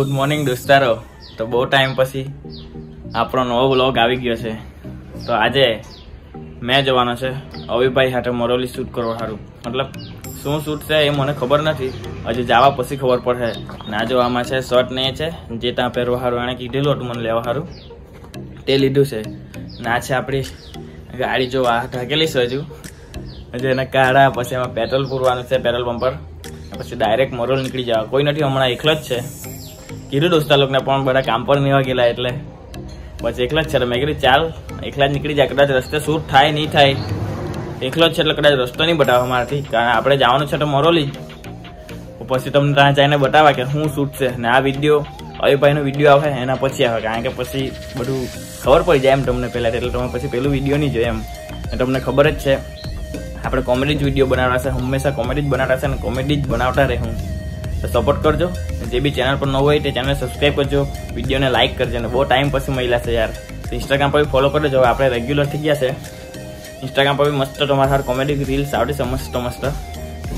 Good morning દોસ્તારો. તો બહુ ટાઈમ પછી આપણો નવો બ્લોગ આવી ગયો છે. તો આજે મેં જવાનો છે અવિભાઈ હાથે મોરોલી શૂટ કરવા સારું મતલબ શું શૂટ છે એ મને ખબર નથી. હજી જવા પછી ખબર પડશે ના જો આમાં છે શર્ટ ને છે, જે ત્યાં પહેરવા સારું એણે કીધેલું હતું મને લેવા સારું તે લીધું છે. ના છે આપણી ગાડી જો આ ઢાકેલી છે હજુ. હજુ એને કાઢા પછી એમાં પેટ્રોલ પૂરવાનું છે પેટ્રોલ પંપ પર પછી ડાયરેક્ટ મોરોલ નીકળી જવા. કોઈ નથી, હમણાં એકલો જ છે. કીધું દોસ્તા લોકોને પણ બધા કામ પર નહીં ગયેલા એટલે. બસ એકલા જ છે. મેં કીધું, ચાલ, એકલા જ નીકળી જાય કદાચ રસ્તે શૂટ થાય, નહીં થાય. એકલો જ છે એટલે કદાચ રસ્તો નહીં બતાવે મારાથી. કારણ આપણે જવાનું છે તો મોરોલી. પછી તમને ત્યાં જઈને બતાવે કે શું શૂટ છે. ને આ વીડિયો, અયુભાઈનો વીડિયો આવે, એના પછી આવે. કારણ કે પછી બધું ખબર પડી જાય એમ તમને પહેલાં એટલે તમે પછી પેલું વીડિયો નહીં જોઈએ એમ. તમને ખબર જ છે. આપણે કોમેડી જ વીડિયો બનાવતા છે હંમેશા કોમેડી જ બનાવતા છે અને કોમેડી જ બનાવતા રહેવું. સપોર્ટ કરજો. જે બી ચેનલ પર ન હોય તે ચેનલ સબસ્ક્રાઈબ કરજો. વિડીયોને લાઇક કરજો. અને બહુ ટાઈમ પછી મળ્યા છે યાર. તો ઇન્સ્ટાગ્રામ પર બી ફોલો કરજો. આપણે રેગ્યુલર થઈ ગયા છે. ઇન્સ્ટાગ્રામ પર બી મસ્ત તમારા હાર કોમેડી રીલ્સ આવડે છે મસ્ત મસ્ત.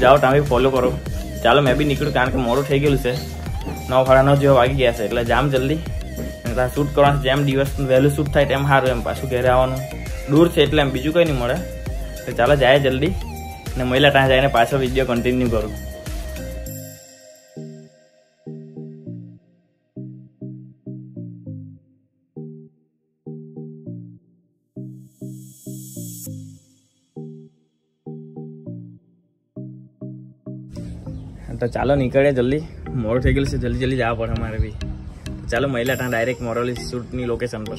જાઓ, તમે ફોલો કરો. ચાલો, મેં બી નીકળ્યું કારણ કે મોડું થઈ ગયેલું છે. નવ સાડા નવ જેવા વાગી ગયા છે. એટલે જામ જલ્દી. અને શૂટ કરવાનું જેમ દિવસ વહેલું શૂટ થાય તેમ સારું એમ. પાછું ઘરે આવવાનું. દૂર છે એટલે એમ બીજું કંઈ નહીં મળે. તો ચાલો, જાય જલ્દી. ને મહિલા ત્યાં જઈને પાછો વીડિયો કન્ટિન્યુ કરું. તો ચાલો નીકળે જલ્દી. મોડું થઈ ગયેલું છે, જલ્દી જલ્દી જવા પડે અમારે બી. ચાલો મહિલા ત્યાં ડાયરેક્ટ મોરલી શૂટની લોકેશન પર.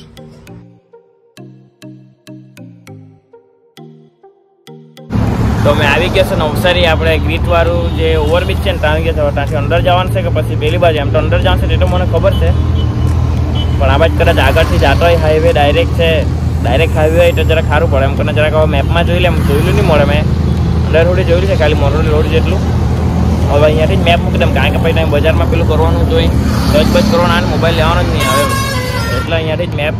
તો મેં આવી ગયા છે નવસારી, આપણે ગ્રીટ વાળું જે ઓવરબ્રિજ છે ને, ત્યાં ગયા છે. ત્યાંથી અંદર જવાનું છે કે પછી પેલી બાજુ? એમ તો અંદર જવાનું છે તે તો મને ખબર છે. પણ આ બાજુ કદાચ આગળથી જતો હોય હાઈવે ડાયરેક્ટ છે. ડાયરેક્ટ હાઈવે હોય તો જરાક સારું પડે. એમ કરીને જરાક મેપમાં જોઈ લે, એમ જોયેલું નહીં મળે મેં. અંદર થોડી જોયેલું છે, ખાલી મોરલી રોડ જેટલું. હવે અહીંયાથી મેપ મૂકી દઉં કારણ કે પછી બજારમાં પેલું કરવાનું જોઈ સર્ચ બચ કરવાનું, આને મોબાઈલ લેવાનો જ નહીં આવે એટલે અહીંયાથી જ મેપ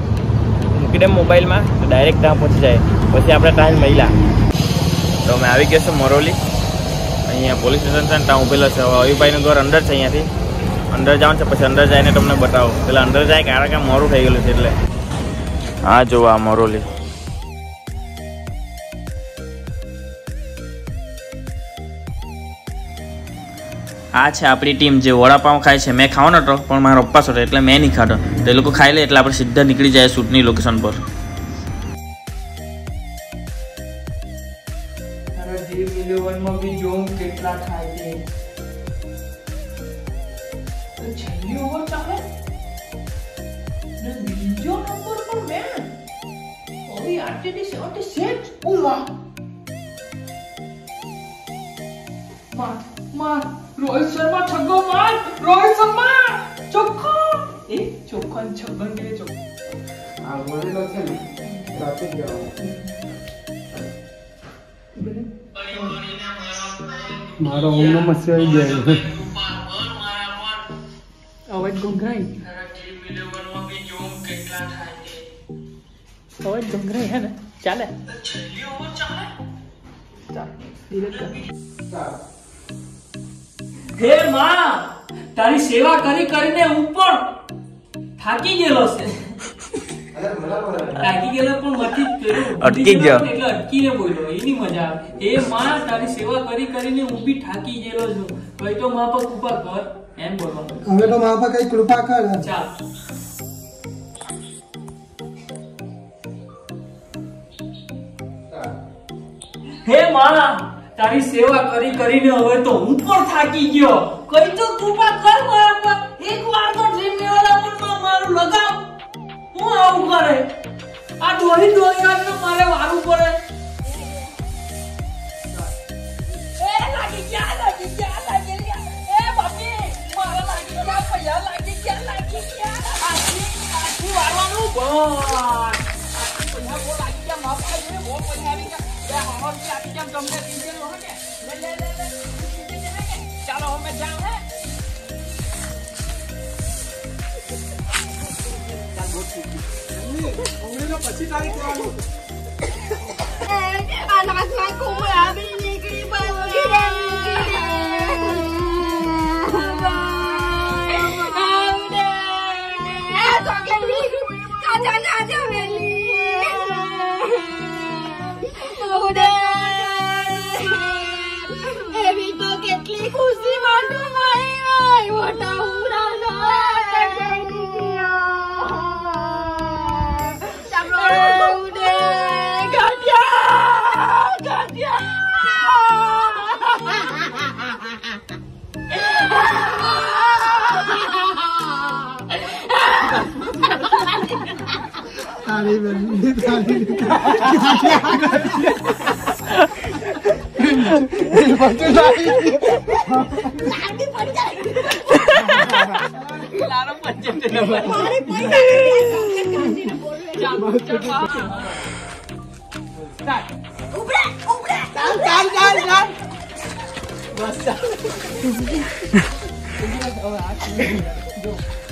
મૂકી દે મોબાઈલમાં, તો ડાયરેક્ટ ત્યાં પહોંચી જાય. પછી આપણે ત્યાં મહિલા તો અમે આવી ગયા છું મોરોલી. અહીંયા પોલીસ સ્ટેશન છે ત્યાં ઉભેલો છે. હવે અયુભાઈનું ઘર અંદર છે અહીંયાથી. અંદર જવાનું છે, પછી અંદર જઈને તમને બતાવો. એટલે અંદર જાય, કારણ કે મોરું થઈ ગયેલું છે એટલે. હા જોવા મોરોલી. આ છે આપણી ટીમ જે વડાપાઉં ખાય છે. મેં ખાવાનો હતો, પણ મારો પપ્પા હતો, એટલે મેં નહીં ખાધો. તો એ લોકો ખાઈ લે એટલે આપણે સીધા નીકળી જાય શૂટની લોકેશન પર. માર. રોહિત શર્મા છગ્ગો માર રોહિત શર્મા ચોખ્ખો. એ ચોખ્ખો અને છગ્ગો ને ચોખ્ખો. આ વળેલો છે ને ગયો મારો ઓમ નમઃ શિવાય ગયો અવાજ ગંગરાઈ અવાજ ગંગરાઈ હે ને? ચાલે. ચાલ. ધીરજ કર હે માં તારી સેવા કરી કરીને હું પણ થાકી ગયેલો છે. થાકી ગયેલો પણ મથી અટકી ગયો. એટલે અટકીને બોલ્યો. એની મજા આવે. હે માં તારી સેવા કરી કરીને હું બી થાકી ગયેલો છું. ભાઈ તો માં પર કૃપા કર. એમ બોલવાનું હવે તો મારા પર કઈ કૃપા કર. ચાલ. હે મારા તારી સેવા કરી કરીને હવે તો હું પણ થાકી ગયો. કઈ તો કૃપા કર મારા પર. એક વાર તો ડ્રીમ લેવલ મારું લગાવ. હું આવું કરે. આ દોહી દોરી વાર મારે વારું પડે. એ લાગી ગયા લાગી ગયા લાગી ગયા. એ બાપી મારા લાગી ગયા પૈયા લાગી ગયા લાગી ગયા. આજી આખી વારવાનું. બસ. થી તમને? ચાલો અમે પછી તારીખ ni Bye. તારી બની તારી બધું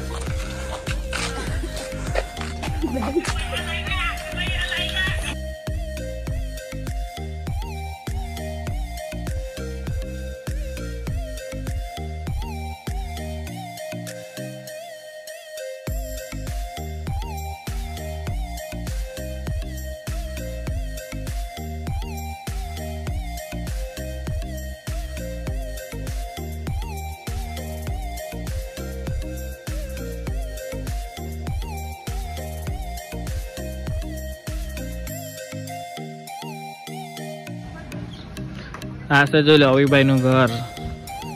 આ છે જોઈ લો અવિભાઈ નું ઘર.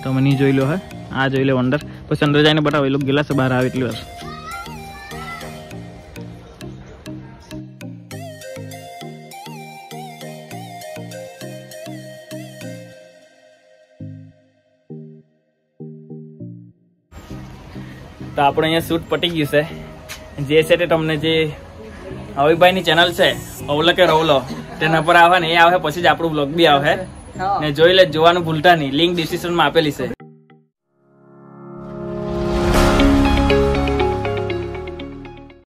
તમે નહીં જોઈ લો, હે? આ જોઈ લો અંદર પછી અંદર જઈને બતાવો, એ લોકો ગેલા છે બહાર આવે એટલી વાર. તો આપણે અહીંયા શૂટ પટી ગયું છે. જે છે તે તમને જે અવિભાઈની ચેનલ છે, અવલકે રવલો, તેના પર આવે ને એ આવે, પછી જ આપણું બ્લોગ બી આવે. ને જોઈ લે જોવાનું ભૂલતા નહીં. લિંક ડિસ્ક્રિપ્શનમાં આપેલી છે.